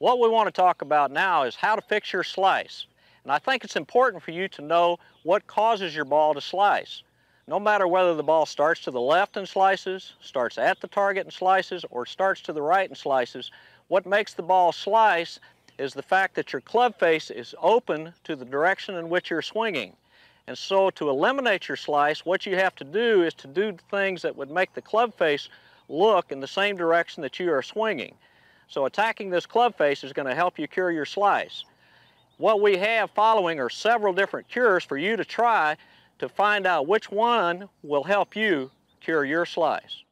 What we want to talk about now is how to fix your slice. And I think it's important for you to know what causes your ball to slice. No matter whether the ball starts to the left and slices, starts at the target and slices, or starts to the right and slices, what makes the ball slice is the fact that your club face is open to the direction in which you're swinging. And so to eliminate your slice, what you have to do is to do things that would make the club face look in the same direction that you are swinging. So attacking this club face is going to help you cure your slice. What we have following are several different cures for you to try to find out which one will help you cure your slice.